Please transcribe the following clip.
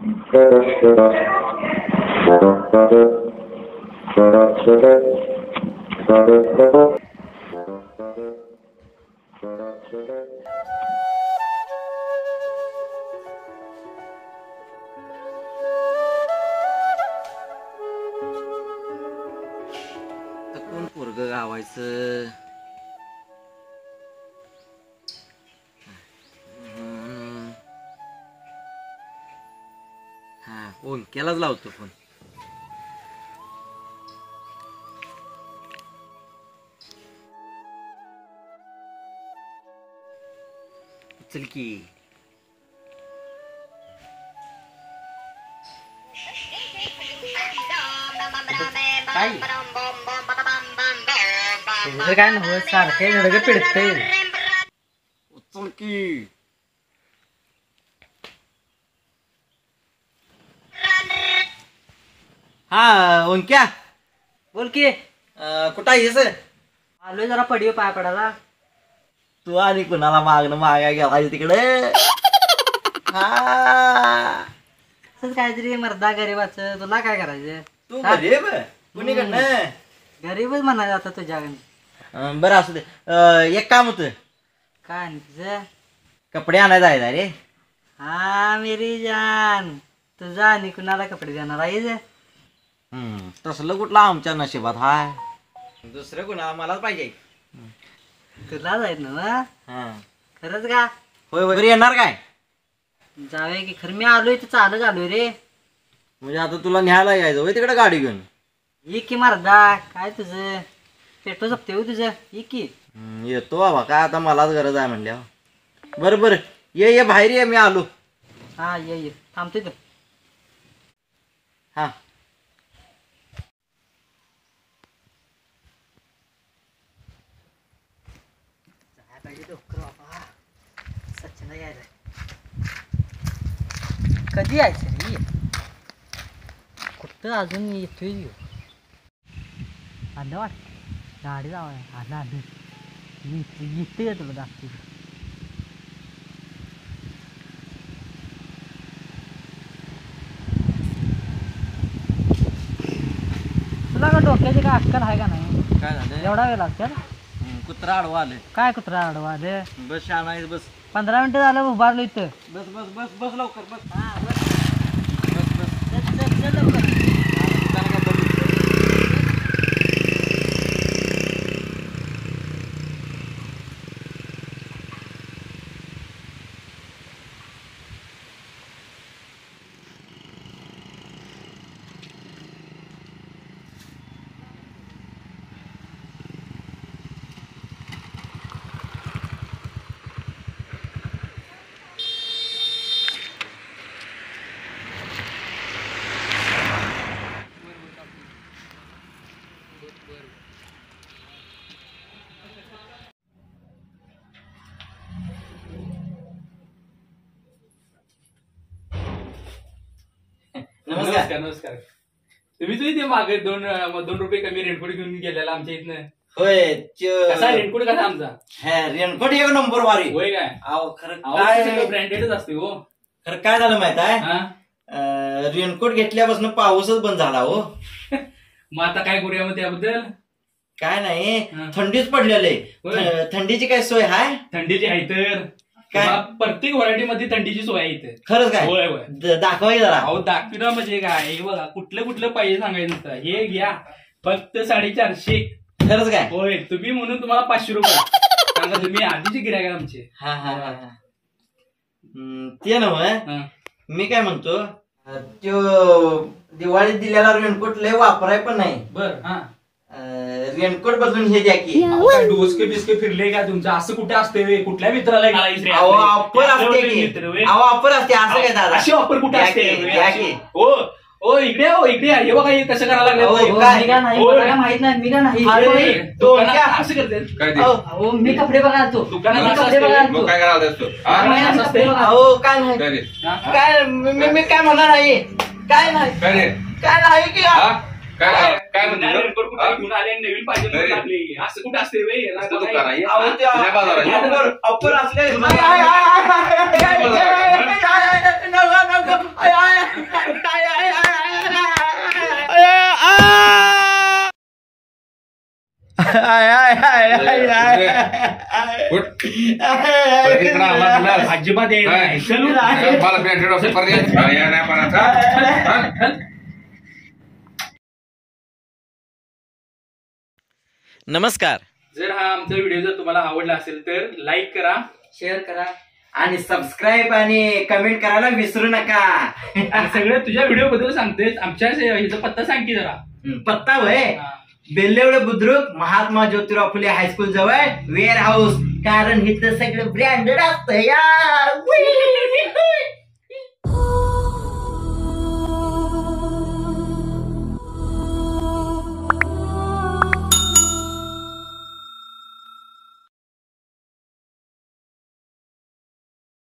तर कोण पोरग गावायचं हम्म. हा ओंक्यालाच लावतो फोन चल की. काय? तुझं काय नव्हतं सारखे उचल की. हा ओंक्या बोल की. अं, कुठं आहेस? आलोय जरा पडिओ पाय पडायला. तू आणि कुणाला मागणं मागाय गेला तिकडे? हा. असंच काहीतरी मर्दा गरीबाच. तुला काय करायचं? तू? गरीब? कुणीकडनं? गरीबच म्हणायचं आता तुझ्याकडे अं, बरं असू दे. अं, एक काम होतं. काय आणि तुझं कपडे आणायला जायचं रे. हा मेरी जान. तुझा आणि कुणाला कपडे देणार आहे हम्म, तसलं कुठलं आमच्या नशिबात हाय? दुसरं कुणा? मलाच पाहिजे. तुला जायत ना? मग? हा. खरंच का? होय होय. बरं येणार काय? जाऊया की. खरं मी आलोय तर चालत आलोय रे. म्हणजे आता तुला न्यायला यायचं होय तिकडे गाडी घेऊन? ये की मर्दा. काय तुझं? पेट्रोल जपते हो तुझं? ये की. हम्म, येतो बाबा. काय आता मलाच गरज आहे म्हणल्या बरं बरं. ये ये. बाहेर ये. मी आलो. हा ये ये. थांबतोय तू हा. सचिन यायला कधी यायचं रे? कुठं अजून येतोय. आलं वाटत. गाडी जावा आलं आलं. येते येते का तुला दाखते तुला का डोक्याची काय अक्कल आहे का नाही? काय झालं एवढा वेळ लागतो कुत्रा आडवा आलं काय कुत्रा आडवा आले बस छान आहे बस. पंधरा मिनिटं झालं उभारलो इथं. बस बस बस बस लवकर बस. हा बस. बस बस. चल चल चल लवकर. नमस्कार. नमस्कार तुम्ही तुम्ही ते मागे दोन दोन रुपये कमी रेनकोट घेऊन गेलेला आमच्या इथनं. होय कसा रेनकोट कसा आमचा? रेनकोट एक नंबर वारी. होय काय? अहो खरं काय ब्रँडेडच असते हो. खरं काय झालं माहीत आहे? हा? रेनकोट घेतल्यापासून पाऊसच बंद झाला हो. मग आता काय करूया मग त्याबद्दल? काय नाही. थंडीच पडलेले. थंडीची काय सोय हाय? थंडीची आहे तर. काय? प्रत्येक व्हरायटी मध्ये थंडीची सोय आहे इथे. खरंच काय? होय होय. द- दाखवा की जरा. अहो दाखविना म्हणजे काय? हे बघा कुठलं कुठलं पाहिजे सांगायचं नसतं. हे घ्या. फक्त साडेचारशे. खरंच काय? होय तुम्ही म्हणून तुम्हाला पाचशे रुपये. सांगा तुम्ही आधीचे गिरायक आमचे. हा हा हा हा. हम्म, ते नव हा. मी काय म्हणतो त्यो दिवाळीत दिलेला रेनकोट लय वापराय पण नाही. बर हा. रेनकोट बदलून हे द्या की काय डोसके बिस्के फिरले का तुमचं असं कुठे असते वे? कुठल्या मित्राला घालायचं रे अहो असं? ऑफर असं असते वगैरे की मित्र वे? अहो ऑफर असते असं काय दादा अशी ऑफर कुठे द्या असते की? द्या अशी- की. हो हो इकडे हो इकडे या. हे बघा हे कसं करायला लागले बघा. काय? मी का नाही होय. मला काय माहीत नाही मी का नाही अरे, अरे, दुकानात क्या? असं करते काय ते? अहो, अहो मी कपडे बघायला तो दुकानात मी असं कपडे असते. बघायला मग तो काय? हा? असं असते. अहो काय नाही काय रे? हा? काय मी मी- मी काय म्हणणार नाही काय नाही काय रे? काय नाही की हा? काय काय- काय म्हणते नाही, तू? रेनकोट कुठे हा? घेऊन आले नवीन पाहिजे म्हणून नाही. लागले असं कुठं असते वे? याला असं काय- नमस्कार. जर हा आमचा व्हिडिओ जर तुम्हाला आवडला असेल तर लाईक करा. शेअर करा. आणि सबस्क्राईब आणि कमेंट करायला विसरू नका. आणि सगळं तुझ्या व्हिडिओ बद्दल सांगतेस आमच्या ह्याचा पत्ता सांग की जरा. पत्ता वय हा. बेल्लेवडे बुद्रुक महात्मा ज्योतिराव फुले हायस्कूल जवळ वेअर हाऊस कारण इथं सगळं ब्रँडेड असतं या